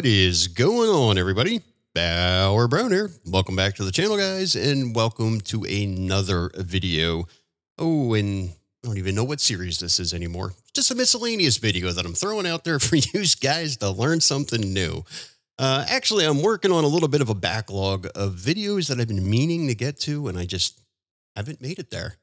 What is going on, everybody? Bauer Brown here. Welcome back to the channel, guys, and welcome to another video. Oh, and I don't even know what series this is anymore. Just a miscellaneous video that I'm throwing out there for you guys to learn something new. Uh, actually, I'm working on a little bit of a backlog of videos that I've been meaning to get to, and I just haven't made it there.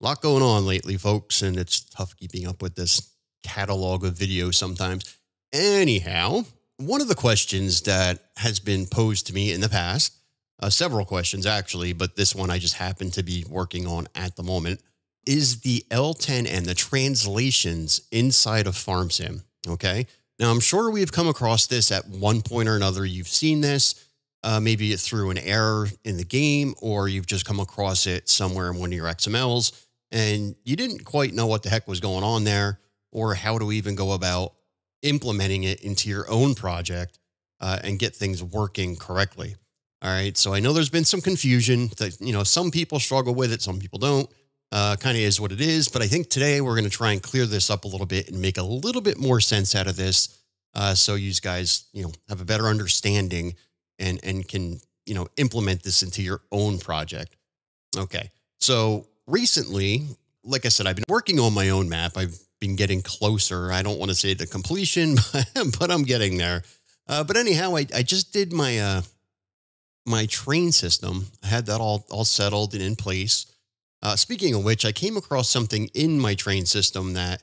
A lot going on lately, folks, and it's tough keeping up with this catalog of videos sometimes. Anyhow, one of the questions that has been posed to me in the past, uh, several questions actually, but this one I just happen to be working on at the moment, is the L10N the translations inside of FarmSim. Okay. Now, I'm sure we've come across this at one point or another. You've seen this, uh, maybe through an error in the game, or you've just come across it somewhere in one of your XMLs and you didn't quite know what the heck was going on there or how to even go about implementing it into your own project uh, and get things working correctly. All right. So I know there's been some confusion that, you know, some people struggle with it, some people don't. Uh, kind of is what it is. But I think today we're going to try and clear this up a little bit and make a little bit more sense out of this. Uh, so you guys, you know, have a better understanding and, and can, you know, implement this into your own project. Okay. So recently, like I said, I've been working on my own map. I've been getting closer. I don't want to say to completion, but I'm getting there. Uh, but anyhow, I, I just did my uh, my train system. I had that all all settled and in place. Uh, speaking of which, I came across something in my train system that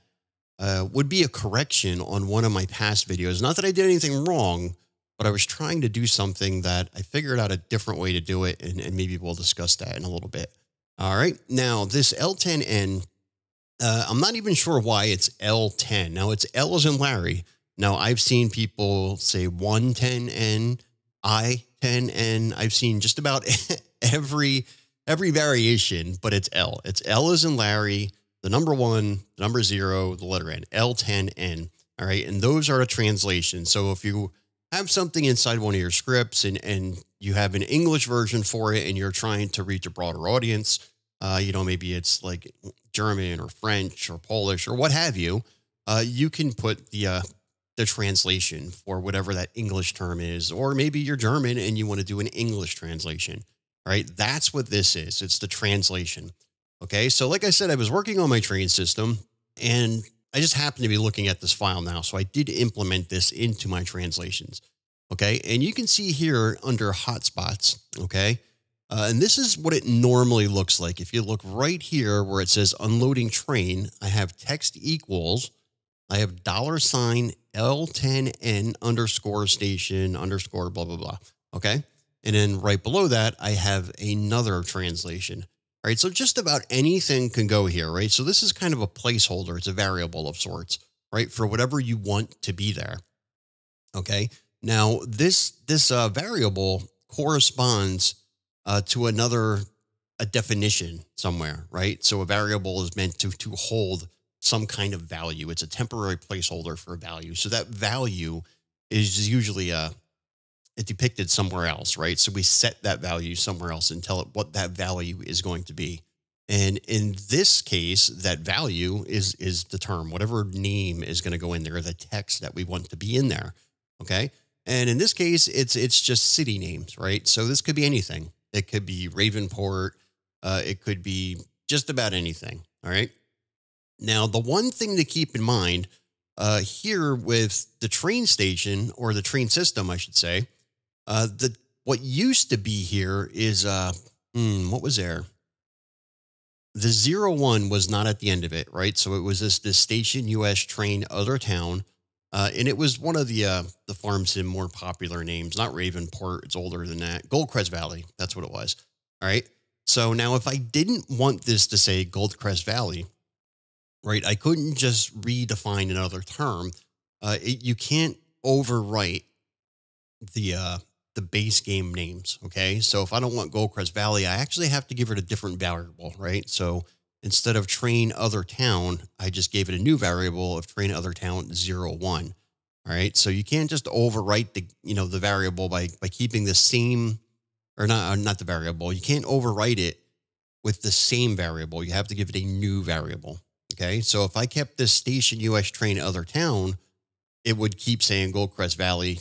uh, would be a correction on one of my past videos. Not that I did anything wrong, but I was trying to do something that I figured out a different way to do it, and, and maybe we'll discuss that in a little bit. All right. Now, this L10N uh, I'm not even sure why it's L10. Now it's L as in Larry. Now I've seen people say 110N, I10N. I've seen just about every every variation, but it's L. It's L as in Larry, the number one, the number zero, the letter N, L10N. All right. And those are a translation. So if you have something inside one of your scripts and, and you have an English version for it and you're trying to reach a broader audience, uh, you know, maybe it's like German or French or Polish or what have you, uh, you can put the uh, the translation for whatever that English term is, or maybe you're German and you want to do an English translation. Right, that's what this is. It's the translation. Okay, so like I said, I was working on my train system and I just happened to be looking at this file now. So I did implement this into my translations. Okay, and you can see here under hotspots. Okay, uh, and this is what it normally looks like. If you look right here where it says unloading train, I have text equals, I have dollar sign L10N underscore station underscore blah, blah, blah. Okay. And then right below that, I have another translation. All right. So just about anything can go here, right? So this is kind of a placeholder. It's a variable of sorts, right? For whatever you want to be there. Okay. Now this, this uh, variable corresponds uh, to another a definition somewhere, right? So a variable is meant to to hold some kind of value. It's a temporary placeholder for a value. So that value is usually a uh, it depicted somewhere else, right? So we set that value somewhere else and tell it what that value is going to be. And in this case, that value is is the term, whatever name is going to go in there, the text that we want to be in there. Okay. And in this case, it's it's just city names, right? So this could be anything. It could be Ravenport. Uh, it could be just about anything. All right. Now, the one thing to keep in mind uh, here with the train station or the train system, I should say, uh, the what used to be here is uh, hmm, what was there? The zero one was not at the end of it, right? So it was this this station US train other town uh, and it was one of the uh, the FarmSim more popular names, not Ravenport. It's older than that. Goldcrest Valley. That's what it was. All right. So now, if I didn't want this to say Goldcrest Valley, right, I couldn't just redefine another term. Uh, it, you can't overwrite the uh, the base game names. Okay. So if I don't want Goldcrest Valley, I actually have to give it a different variable, right? So instead of train other town, I just gave it a new variable of train other town zero one. All right. So you can't just overwrite the, you know, the variable by, by keeping the same or not, or not the variable. You can't overwrite it with the same variable. You have to give it a new variable. Okay. So if I kept this station US train other town, it would keep saying Goldcrest Valley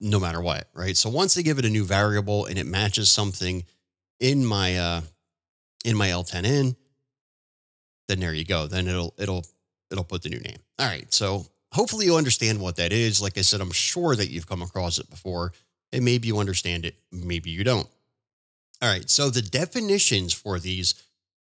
no matter what, right? So once they give it a new variable and it matches something in my uh in my L10N, then there you go. Then it'll it'll it'll put the new name. All right. So hopefully you understand what that is. Like I said, I'm sure that you've come across it before. And maybe you understand it, maybe you don't. All right. So the definitions for these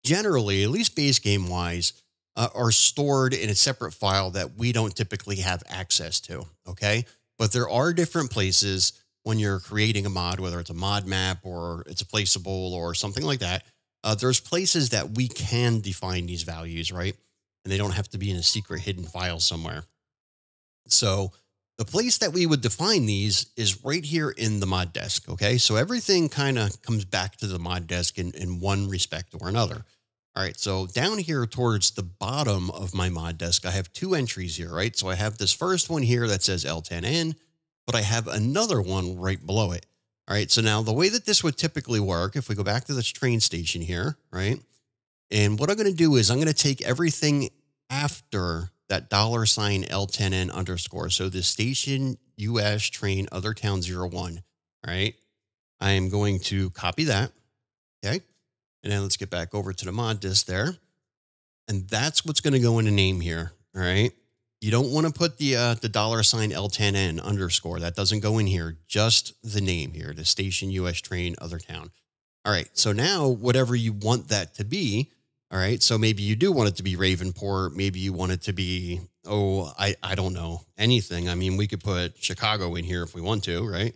generally, at least base game wise, uh, are stored in a separate file that we don't typically have access to. Okay. But there are different places when you're creating a mod, whether it's a mod map or it's a placeable or something like that. Uh, there's places that we can define these values, right? And they don't have to be in a secret hidden file somewhere. So the place that we would define these is right here in the mod desk. Okay. So everything kind of comes back to the mod desk in, in one respect or another. All right. So down here towards the bottom of my mod desk, I have two entries here, right? So I have this first one here that says L10N, but I have another one right below it. All right. So now the way that this would typically work, if we go back to this train station here, right? And what I'm going to do is I'm going to take everything after that dollar sign L10N underscore. So the station US train other town 01, right? I am going to copy that. Okay. And then let's get back over to the mod disk there. And that's what's going to go in a name here. All right. You don't want to put the uh, the dollar sign L10N underscore. That doesn't go in here. Just the name here, the station US train other town. All right. So now whatever you want that to be, all right. So maybe you do want it to be Ravenport. Maybe you want it to be, oh, I, I don't know, anything. I mean, we could put Chicago in here if we want to, right?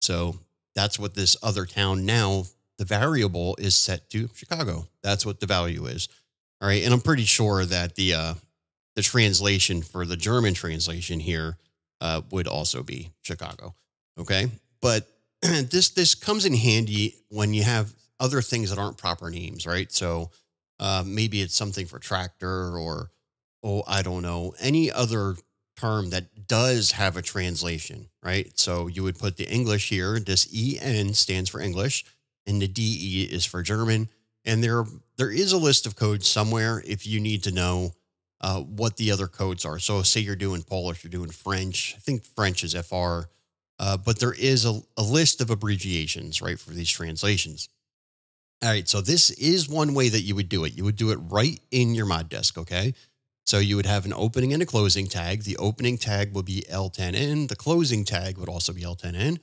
So that's what this other town now, the variable is set to Chicago. That's what the value is. All right. And I'm pretty sure that the, uh, the translation for the German translation here uh, would also be Chicago. Okay. But this, this comes in handy when you have other things that aren't proper names, right? So uh, maybe it's something for tractor or, oh, I don't know, any other term that does have a translation, right? So you would put the English here. This EN stands for English and the DE is for German. And there, there is a list of codes somewhere if you need to know uh, what the other codes are. So say you're doing Polish, you're doing French. I think French is FR, uh, but there is a, a list of abbreviations, right, for these translations. All right, so this is one way that you would do it. You would do it right in your mod desk, okay? So you would have an opening and a closing tag. The opening tag would be L10N. The closing tag would also be L10N.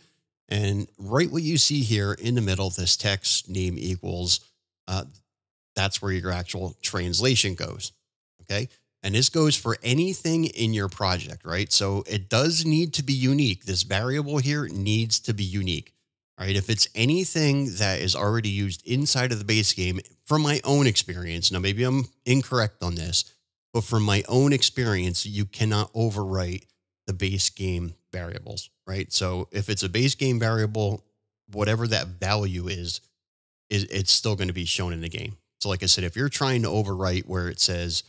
And right what you see here in the middle, this text name equals, uh, that's where your actual translation goes, okay? And this goes for anything in your project, right? So it does need to be unique. This variable here needs to be unique, right? If it's anything that is already used inside of the base game, from my own experience, now maybe I'm incorrect on this, but from my own experience, you cannot overwrite the base game variables, right? So if it's a base game variable, whatever that value is, is it's still going to be shown in the game. So like I said, if you're trying to overwrite where it says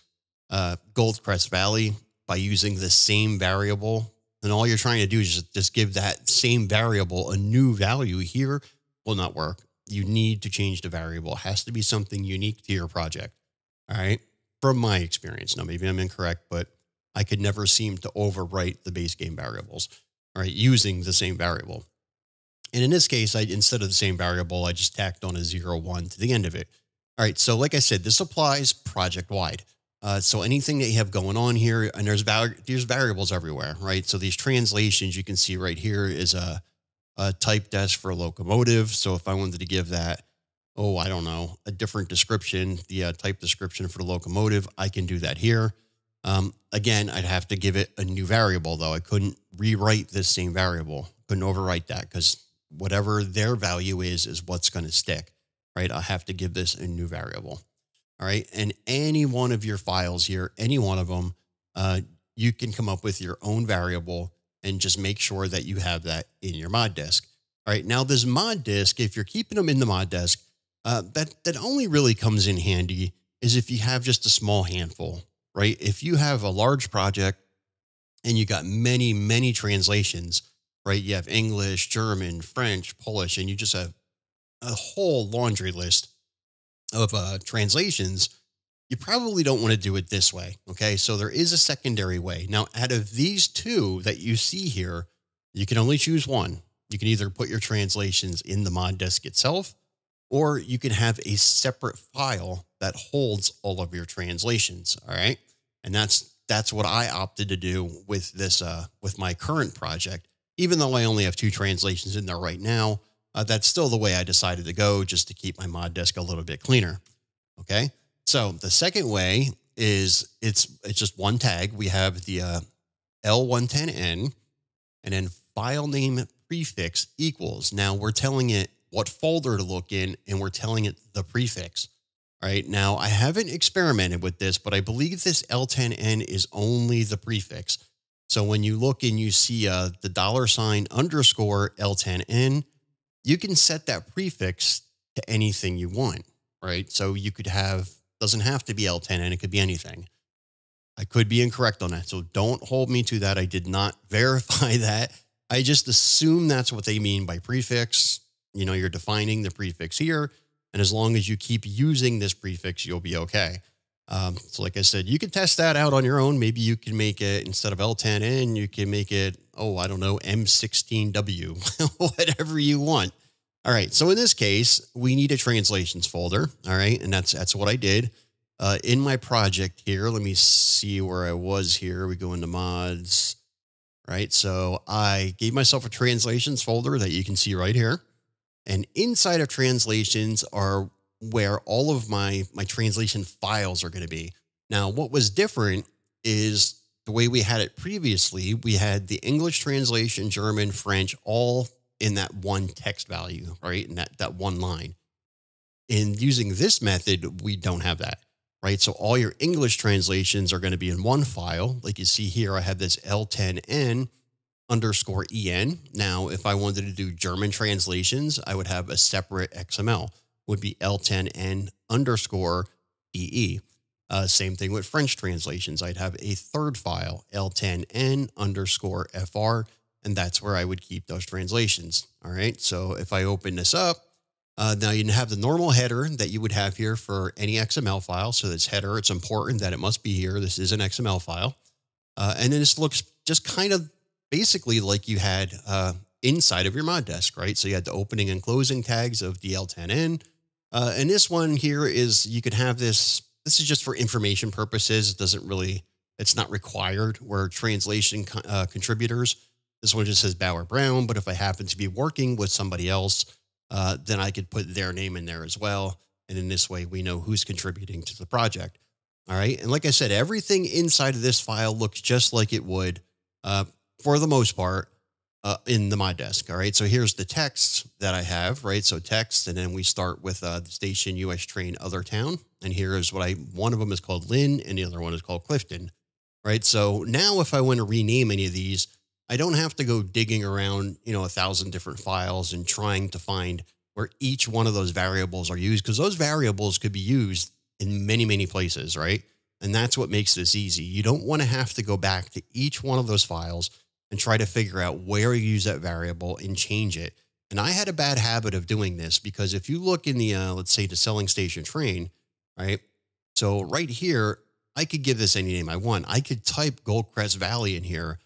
uh, Goldcrest Valley by using the same variable. And all you're trying to do is just, just give that same variable a new value here will not work. You need to change the variable. It has to be something unique to your project. All right. From my experience. Now, maybe I'm incorrect, but I could never seem to overwrite the base game variables, all right, using the same variable. And in this case, I instead of the same variable, I just tacked on a zero one to the end of it. All right. So like I said, this applies project wide. Uh, so anything that you have going on here, and there's there's variables everywhere, right? So these translations you can see right here is a, a type desk for a locomotive. So if I wanted to give that, oh, I don't know, a different description, the uh, type description for the locomotive, I can do that here. Um, again, I'd have to give it a new variable though. I couldn't rewrite this same variable. Couldn't overwrite that because whatever their value is, is what's going to stick, right? I have to give this a new variable. All right. And any one of your files here, any one of them, uh, you can come up with your own variable and just make sure that you have that in your mod disk. All right. Now, this mod disk, if you're keeping them in the mod disk, uh, that, that only really comes in handy is if you have just a small handful, right? If you have a large project and you got many, many translations, right? You have English, German, French, Polish, and you just have a whole laundry list of uh, translations, you probably don't want to do it this way. Okay. So there is a secondary way. Now, out of these two that you see here, you can only choose one. You can either put your translations in the mod desk itself, or you can have a separate file that holds all of your translations. All right. And that's that's what I opted to do with this uh with my current project. Even though I only have two translations in there right now, uh, that's still the way I decided to go just to keep my mod desk a little bit cleaner. Okay. So the second way is it's it's just one tag. We have the uh, L10N and then file name prefix equals. Now we're telling it what folder to look in and we're telling it the prefix. All right. Now I haven't experimented with this, but I believe this L10N is only the prefix. So when you look and you see uh, the dollar sign underscore L10N, you can set that prefix to anything you want, right? So you could have doesn't have to be L10N, it could be anything. I could be incorrect on that. So don't hold me to that. I did not verify that. I just assume that's what they mean by prefix. You know, you're defining the prefix here. And as long as you keep using this prefix, you'll be okay. Um, so like I said, you can test that out on your own. Maybe you can make it instead of L10N, you can make it, oh, I don't know, M16W, whatever you want. All right. So in this case, we need a translations folder. All right. And that's, that's what I did. Uh, in my project here, let me see where I was here. We go into mods, right? So I gave myself a translations folder that you can see right here. And inside of translations are where all of my, my translation files are going to be. Now, what was different is the way we had it previously, we had the English translation, German, French, all in that one text value, right? In that, that one line. In using this method, we don't have that, right? So all your English translations are going to be in one file. Like you see here, I have this L10N underscore EN. Now, if I wanted to do German translations, I would have a separate XML, would be L10N underscore EE. Uh, same thing with French translations. I'd have a third file, L10N underscore FR and that's where I would keep those translations. All right. So if I open this up, uh, now you have the normal header that you would have here for any XML file. So this header, it's important that it must be here. This is an XML file. Uh, and then this looks just kind of basically like you had uh, inside of your mod desk, right? So you had the opening and closing tags of DL10N. Uh, and this one here is you could have this. This is just for information purposes. It doesn't really, it's not required where translation uh, contributors this one just says Bauer Brown, but if I happen to be working with somebody else, uh, then I could put their name in there as well. And in this way, we know who's contributing to the project. All right. And like I said, everything inside of this file looks just like it would uh, for the most part uh, in the mod desk. All right. So here's the text that I have, right? So text, and then we start with uh, the station US train other town. And here is what I, one of them is called Lynn and the other one is called Clifton, right? So now if I want to rename any of these, I don't have to go digging around, you know, a thousand different files and trying to find where each one of those variables are used because those variables could be used in many, many places, right? And that's what makes this easy. You don't want to have to go back to each one of those files and try to figure out where you use that variable and change it. And I had a bad habit of doing this because if you look in the, uh, let's say, the selling station train, right? So right here, I could give this any name I want. I could type Goldcrest Valley in here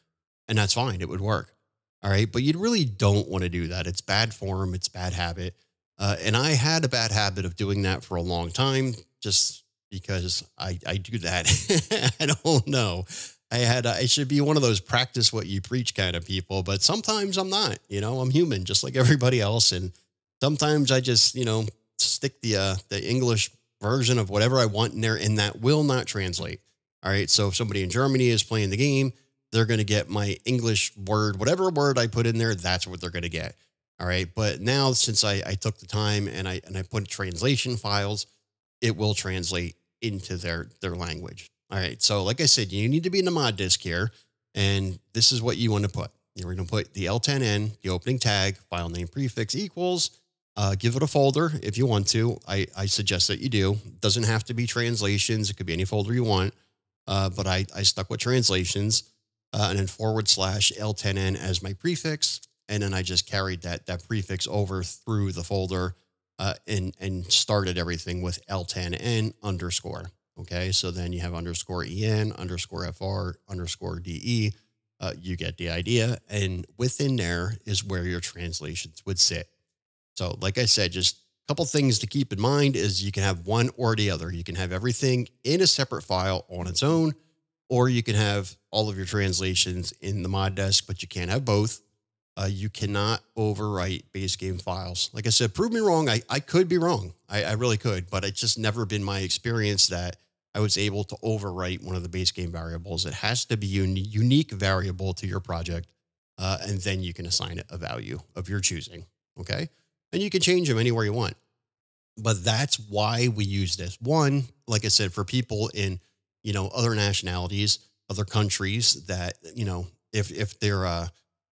and that's fine. It would work. All right. But you really don't want to do that. It's bad form, it's bad habit. Uh, and I had a bad habit of doing that for a long time just because I, I do that. I don't know. I had, I should be one of those practice what you preach kind of people, but sometimes I'm not, you know, I'm human just like everybody else. And sometimes I just, you know, stick the, uh, the English version of whatever I want in there and that will not translate. All right. So if somebody in Germany is playing the game, they're going to get my English word, whatever word I put in there, that's what they're going to get. All right. But now since I, I took the time and I and I put translation files, it will translate into their their language. All right. So like I said, you need to be in the mod disk here. And this is what you want to put. You're going to put the L10N, the opening tag, file name prefix equals. Uh, give it a folder if you want to. I, I suggest that you do. It doesn't have to be translations. It could be any folder you want. Uh, but I, I stuck with translations uh, and then forward slash L10N as my prefix. And then I just carried that, that prefix over through the folder uh, and, and started everything with L10N underscore. Okay. So then you have underscore en, underscore fr, underscore de. Uh, you get the idea. And within there is where your translations would sit. So, like I said, just a couple things to keep in mind is you can have one or the other. You can have everything in a separate file on its own, or you can have all of your translations in the mod desk, but you can't have both. Uh, you cannot overwrite base game files. Like I said, prove me wrong. I, I could be wrong. I, I really could, but it's just never been my experience that I was able to overwrite one of the base game variables. It has to be a unique variable to your project, uh, and then you can assign it a value of your choosing. Okay. And you can change them anywhere you want. But that's why we use this. One, like I said, for people in, you know, other nationalities, other countries that, you know, if if they're uh,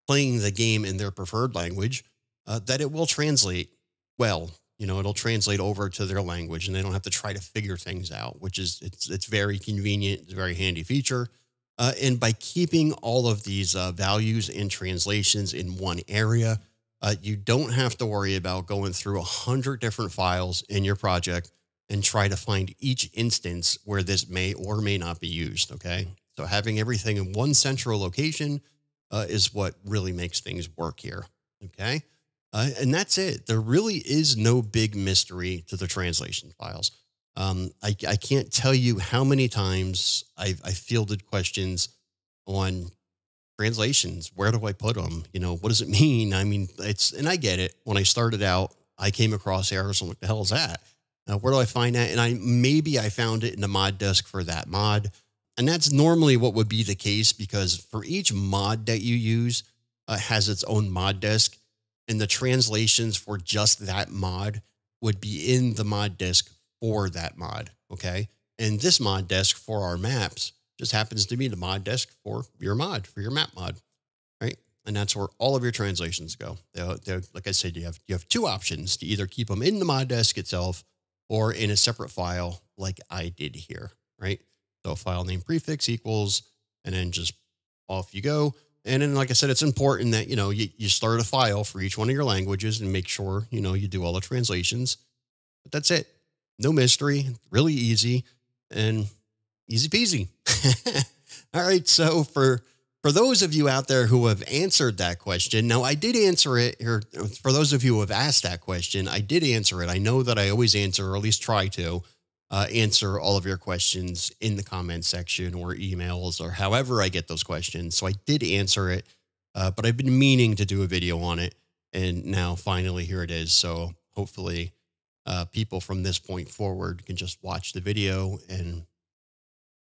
playing the game in their preferred language, uh, that it will translate well. You know, it'll translate over to their language, and they don't have to try to figure things out, which is it's it's very convenient. It's a very handy feature. Uh, and by keeping all of these uh, values and translations in one area, uh, you don't have to worry about going through a hundred different files in your project and try to find each instance where this may or may not be used. Okay. So having everything in one central location uh, is what really makes things work here. Okay. Uh, and that's it. There really is no big mystery to the translation files. Um, I, I can't tell you how many times I've, I fielded questions on translations. Where do I put them? You know, what does it mean? I mean, it's, and I get it. When I started out, I came across errors. I'm like, the hell is that? Uh, where do I find that? And I maybe I found it in the mod desk for that mod. And that's normally what would be the case because for each mod that you use uh, has its own mod desk and the translations for just that mod would be in the mod desk for that mod. Okay. And this mod desk for our maps just happens to be the mod desk for your mod, for your map mod. Right. And that's where all of your translations go. They're, they're, like I said, you have, you have two options to either keep them in the mod desk itself or in a separate file like I did here. Right. So file name prefix equals, and then just off you go. And then, like I said, it's important that, you know, you, you start a file for each one of your languages and make sure, you know, you do all the translations. But that's it. No mystery, really easy and easy peasy. all right. So for, for those of you out there who have answered that question, now I did answer it here. For those of you who have asked that question, I did answer it. I know that I always answer, or at least try to uh, answer all of your questions in the comment section or emails or however I get those questions. So I did answer it, uh, but I've been meaning to do a video on it. And now finally here it is. So hopefully uh, people from this point forward can just watch the video and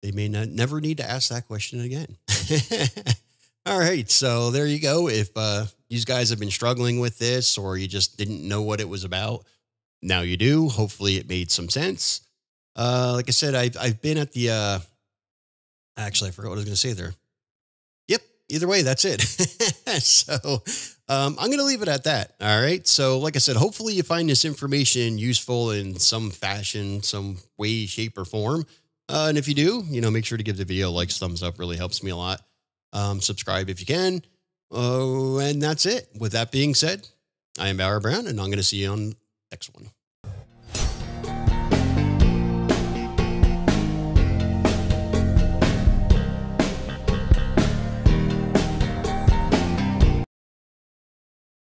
they may not never need to ask that question again. All right. So there you go. If uh, guys have been struggling with this or you just didn't know what it was about, now you do. Hopefully it made some sense. Uh, like I said, I've, I've been at the, uh, actually, I forgot what I was going to say there. Yep. Either way, that's it. so um, I'm going to leave it at that. All right. So, like I said, hopefully you find this information useful in some fashion, some way, shape, or form. Uh, and if you do, you know, make sure to give the video likes, thumbs up. Really helps me a lot. Um, subscribe if you can. Oh, and that's it. With that being said, I am Bauer Brown, and I'm going to see you on next one.